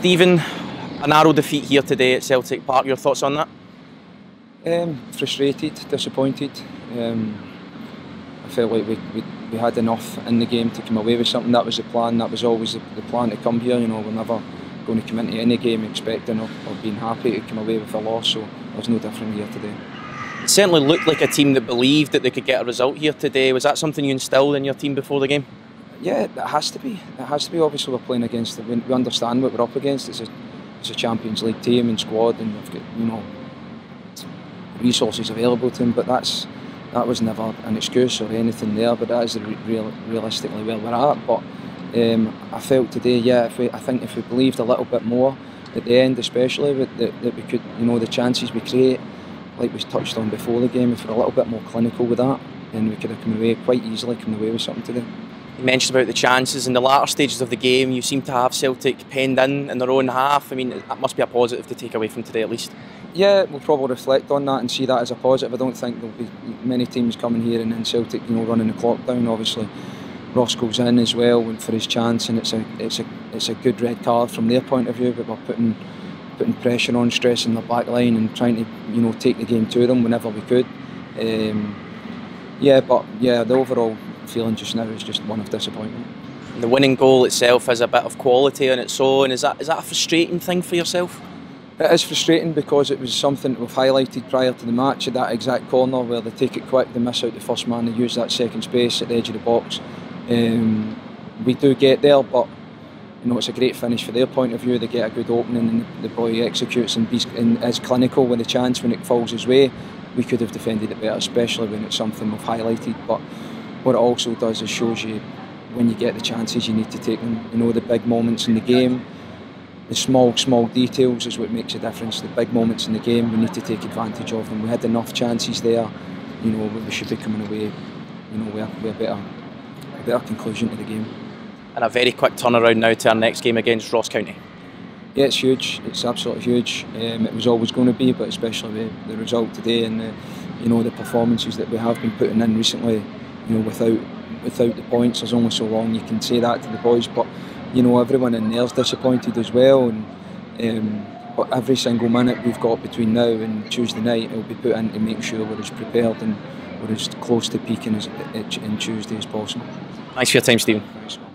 Steven, a narrow defeat here today at Celtic Park. Your thoughts on that? Um, frustrated, disappointed. Um, I felt like we, we, we had enough in the game to come away with something. That was the plan. That was always the, the plan to come here. You know, we're never going to come into any game expecting or, or being happy to come away with a loss. So there's no different here today. It certainly looked like a team that believed that they could get a result here today. Was that something you instilled in your team before the game? Yeah, it has to be. It has to be. Obviously, we're playing against. We, we understand what we're up against. It's a, it's a Champions League team and squad, and we've got you know resources available to them. But that's that was never an excuse or anything there. But that is real, realistically where we're at. But um, I felt today, yeah, if we, I think if we believed a little bit more at the end, especially that, that, that we could, you know, the chances we create, like we touched on before the game, if we're a little bit more clinical with that, then we could have come away quite easily, come away with something today. You mentioned about the chances in the latter stages of the game. You seem to have Celtic penned in in their own half. I mean, that must be a positive to take away from today, at least. Yeah, we'll probably reflect on that and see that as a positive. I don't think there'll be many teams coming here and then Celtic, you know, running the clock down. Obviously, Ross goes in as well for his chance, and it's a it's a it's a good red card from their point of view. But we're putting putting pressure on, stressing the back line, and trying to you know take the game to them whenever we could. Um, yeah, but yeah, the overall feeling just now is just one of disappointment. The winning goal itself has a bit of quality on its own. Is that is that a frustrating thing for yourself? It is frustrating because it was something that we've highlighted prior to the match at that exact corner where they take it quick, they miss out the first man, they use that second space at the edge of the box. Um, we do get there, but you know it's a great finish for their point of view. They get a good opening, and the boy executes and, and is clinical with the chance when it falls his way. We could have defended it better, especially when it's something we've highlighted. But what it also does is shows you when you get the chances, you need to take them. You know, the big moments in the game, the small, small details is what makes a difference. The big moments in the game, we need to take advantage of them. We had enough chances there. You know, we should be coming away. You know, with, with a better, a better conclusion to the game. And a very quick turnaround now to our next game against Ross County. Yeah, it's huge. It's absolutely huge. Um, it was always going to be, but especially with the result today and the, you know the performances that we have been putting in recently you know, without without the points, there's only so long you can say that to the boys. But you know, everyone in there's disappointed as well, and um, but every single minute we've got between now and Tuesday night, it'll be put in to make sure we're as prepared and we're as close to peaking as in Tuesday as possible. Thanks for your time, Steven.